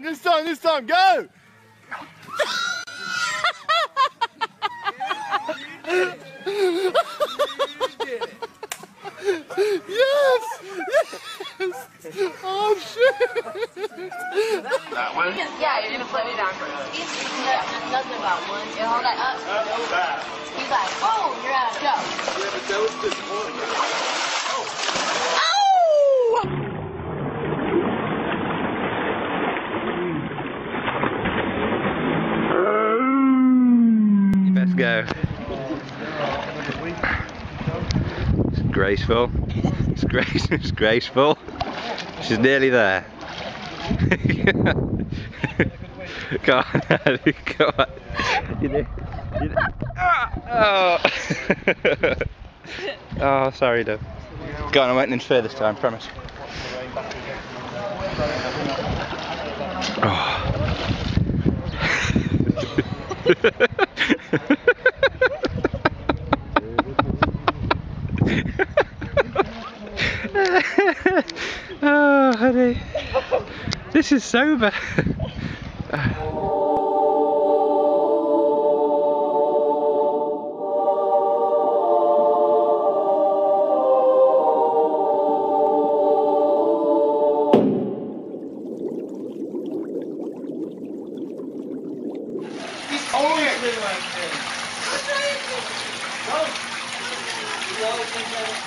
time, this time, this time, go! yes! Yes! Oh shit! That one? Yeah, you're gonna put me down first. He's nothing about one. You hold that up. He's like, oh, you're out. Go. Yeah, but that was disappointing. You best go. It's graceful. It's, grace, it's graceful. She's nearly there. Go on, Andy, go on. You know, you know. Ah, Oh. oh, sorry, Dove. Go on, I won't interfere this time, promise. oh, This is sober.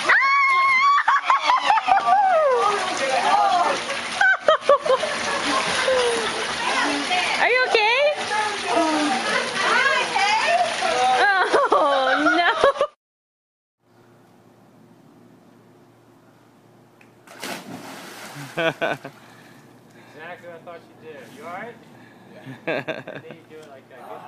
Are exactly what I thought you did. You alright? Yeah. I think you do it like that.